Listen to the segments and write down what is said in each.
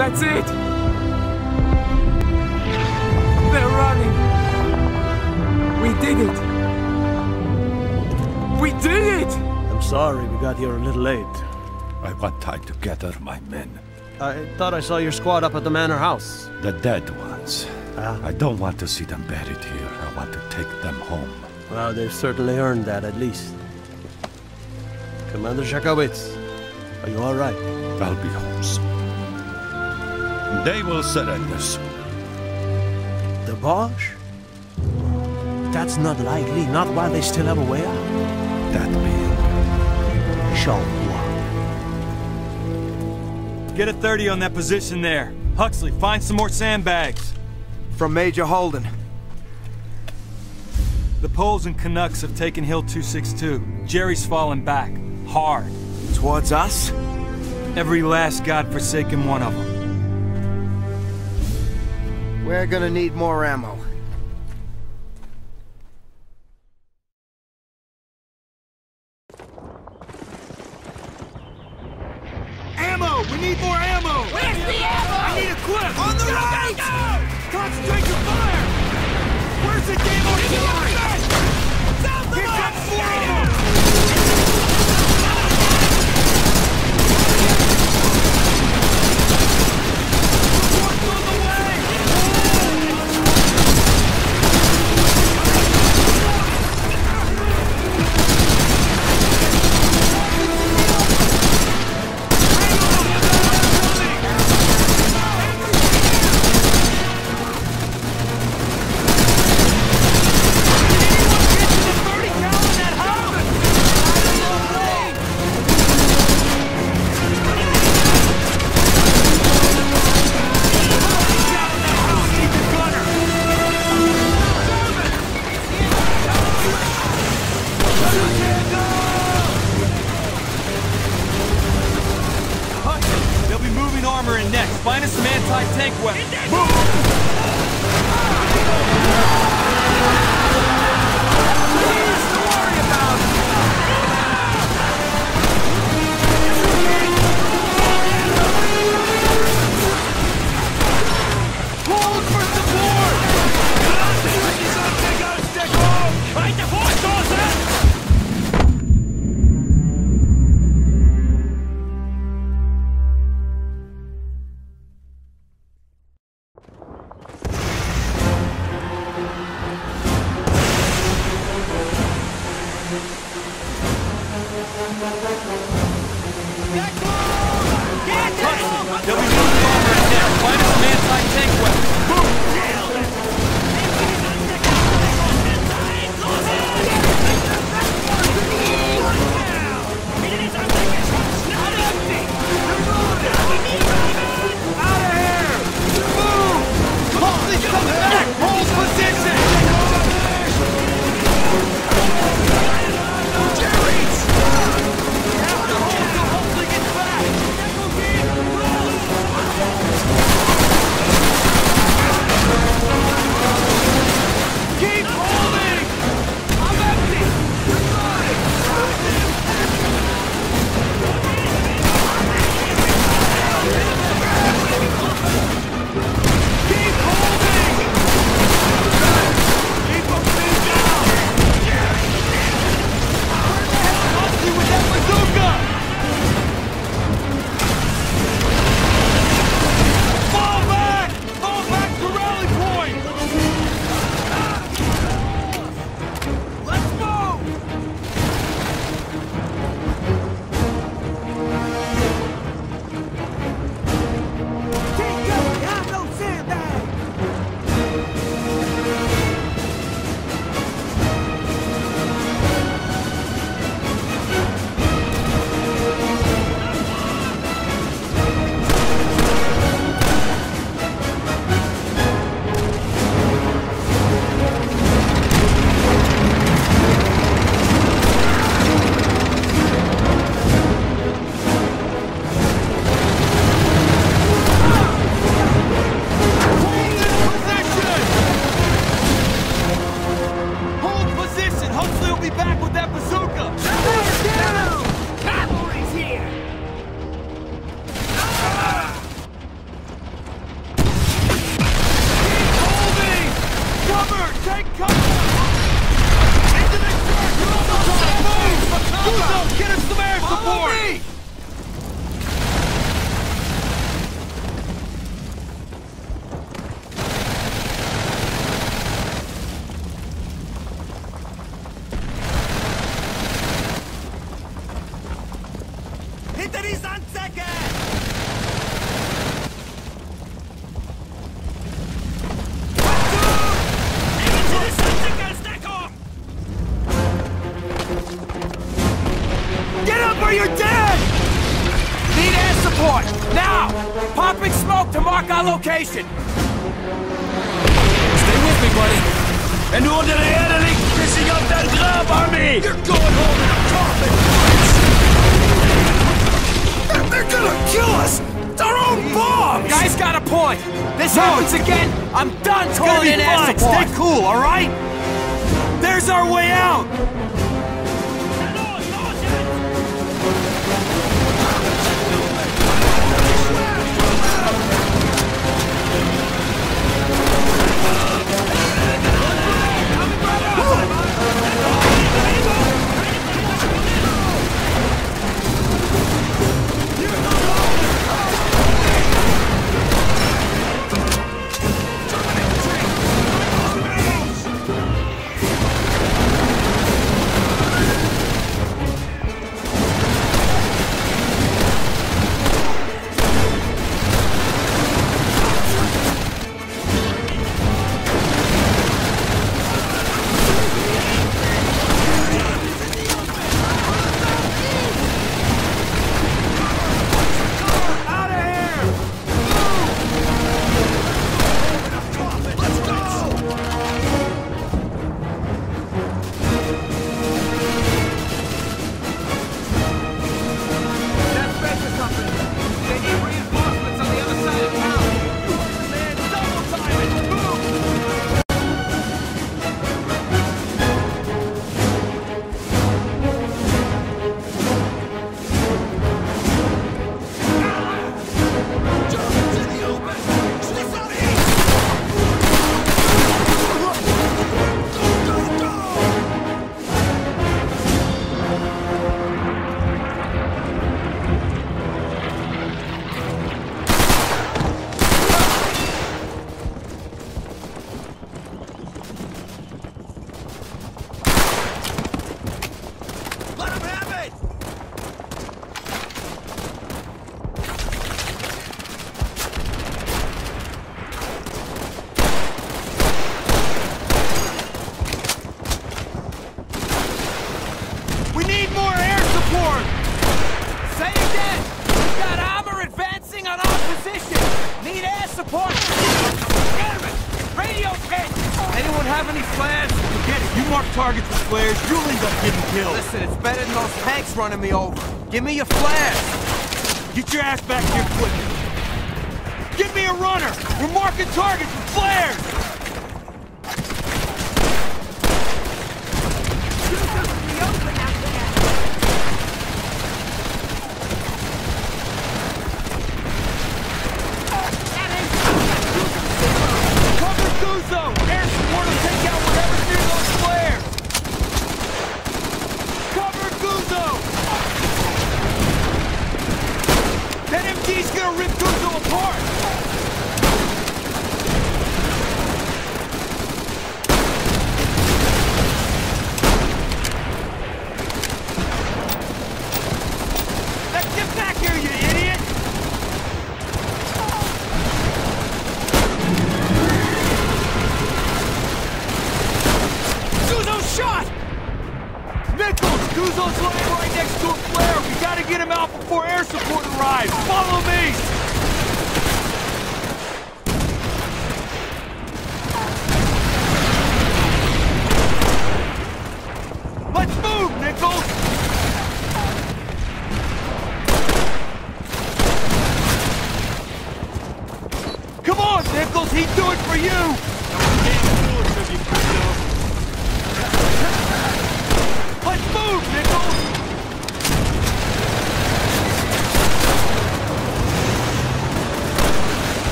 That's it! They're running! We did it! We did it! I'm sorry we got here a little late. I want time to gather my men. I thought I saw your squad up at the manor house. The dead ones. Ah. I don't want to see them buried here. I want to take them home. Well, they've certainly earned that, at least. Commander Shakowitz, are you all right? I'll be home soon. They will surrender soon. The Boche? That's not likely, not while they still have a way out. That being Charleroi. Get a 30 on that position there. Huxley, find some more sandbags. From Major Holden. The Poles and Canucks have taken Hill 262. Jerry's fallen back. Hard. Towards us? Every last godforsaken one of them. We're gonna need more ammo. Ammo! We need more ammo! Where's the ammo? I need a clip! On the right! Concentrate your fire! Where's the game artillery? Get up or you're dead! Need air support! Now! Popping smoke to mark our location! Stay with me, buddy. En unter der Erde liegt flüssig auf dein Grab, Army! You're going home in a coffin! They're gonna kill us! It's our own bombs! Guy's got a point! This happens again, I'm done calling in air support! Stay cool, all right? There's our way out! Got armor advancing on our position! Need air support! Damn it! Radio hit! Anyone have any flares? Forget it. You mark targets with flares, you'll end up getting killed. Listen, it's better than those tanks running me over. Give me your flares. Get your ass back here quick. Give me a runner! We're marking targets with flares!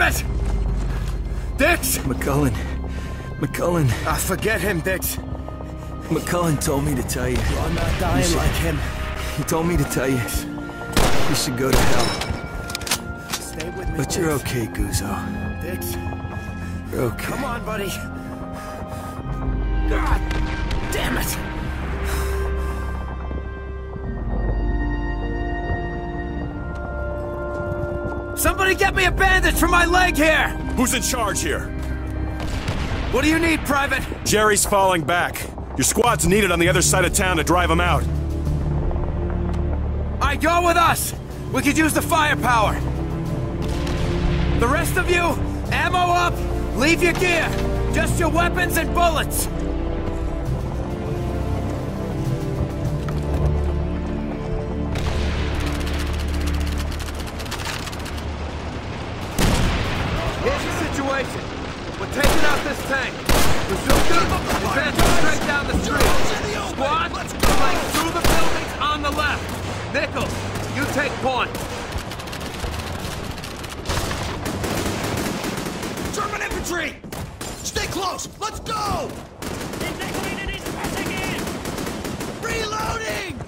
Damn it! Dix! McCullen. McCullen. Ah, forget him, Dix. McCullen told me to tell you. I'm not dying should- like him. He told me to tell you. You should go to hell. Stay with me, But you're okay, Guzzo. Dix, You're okay. come on, buddy. Somebody get me a bandage for my leg here! Who's in charge here? What do you need, Private? Jerry's falling back. Your squad's needed on the other side of town to drive him out. I go with us! We could use the firepower! The rest of you, ammo up, leave your gear! Just your weapons and bullets! Nichols, you take point. German infantry! Stay close! Let's go! Reloading!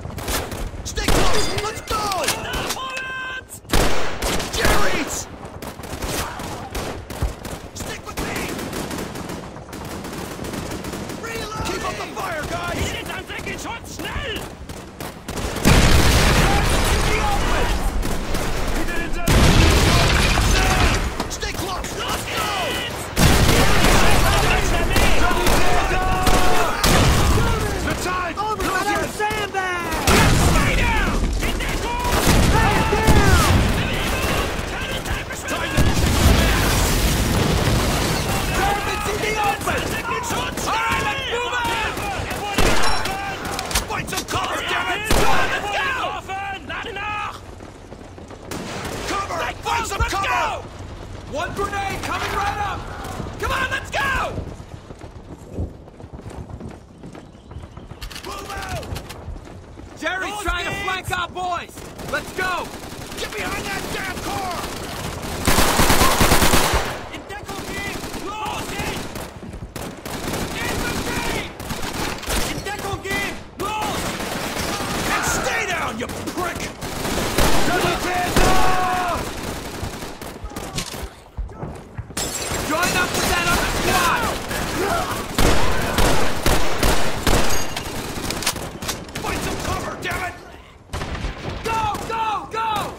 Stay close! Let's go! Jerry's! Stick with me! Reloading! Keep up the fire, guys! Stay close! Let's go! Over by that sandbag! Find some cover, damn it! Cover! Find some cover! One grenade coming right up! Come on, let's go! Move out! Jerry's trying to flank our boys! Let's go! Get behind that damn car! And stay down, you prick! Join up with that other squad! Find some cover, damn it! Go, go, go!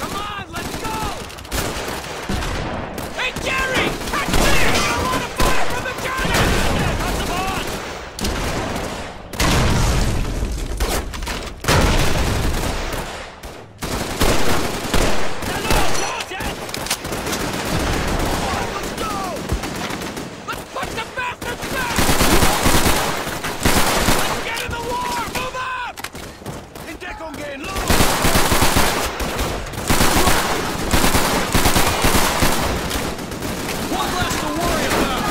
Come on, let's go! Hey, Jerry! Catch me! I want to fire from the gunner! Let's go! Let's put the bastards back! Let's get in the war! Move up! In Deckung low! One less to worry about!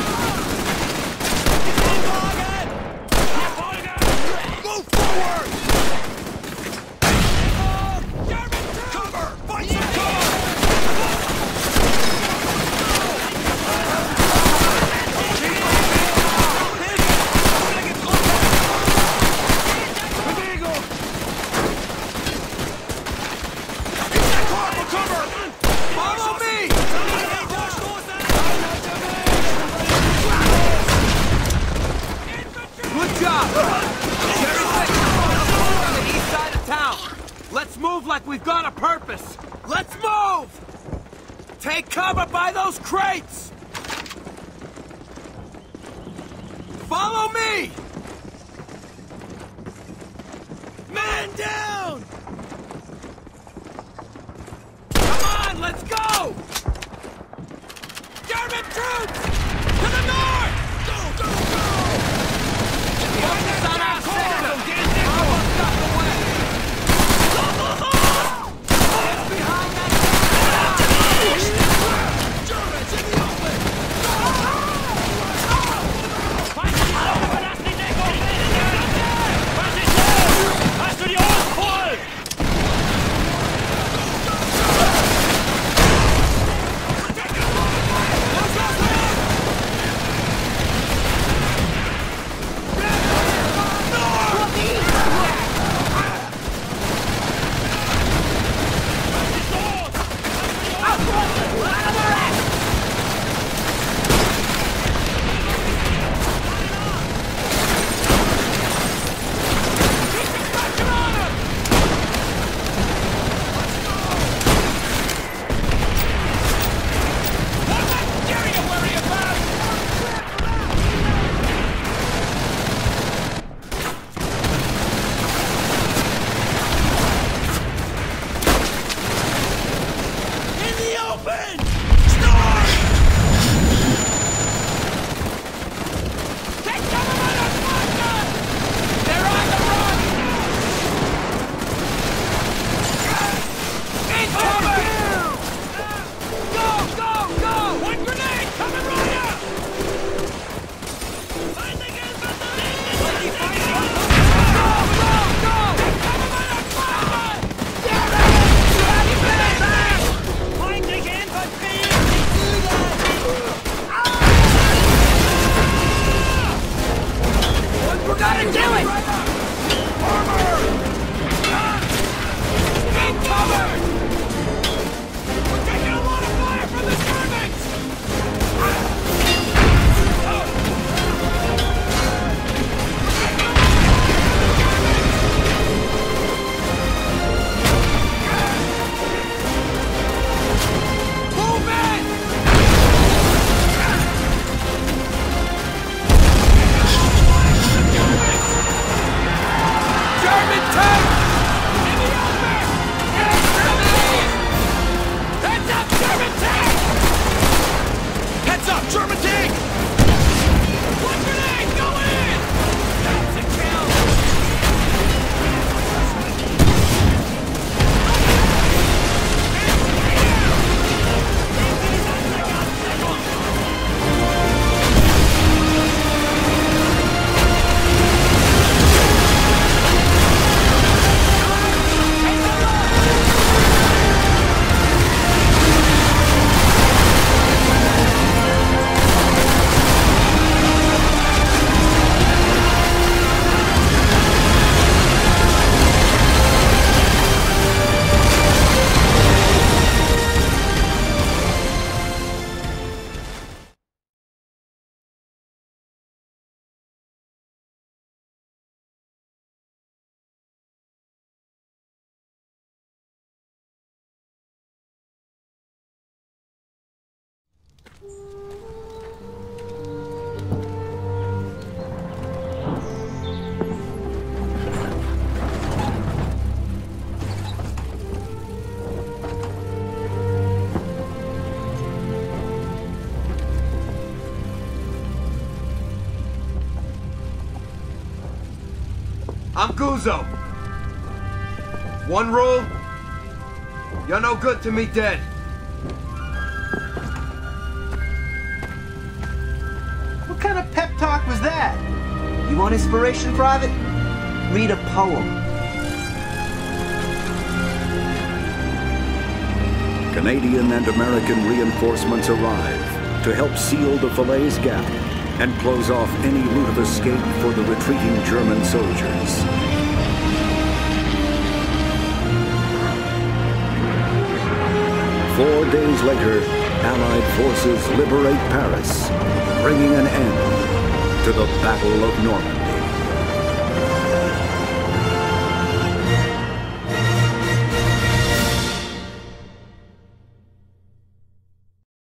Move forward! Cover! Find some cover! Follow me! Good job! Jerry said you're on the east side of town. Let's move like we've got a purpose. Let's move! Take cover by those crates! Follow me! Man down! Come on, let's go! German troops! To the north! I'm Guzzo. One rule, you're no good to me dead. What kind of pep talk was that? You want inspiration, Private? Read a poem. Canadian and American reinforcements arrive to help seal the Falaise Gap and close off any route of escape for the retreating German soldiers. Four days later, Allied forces liberate Paris, bringing an end to the Battle of Normandy.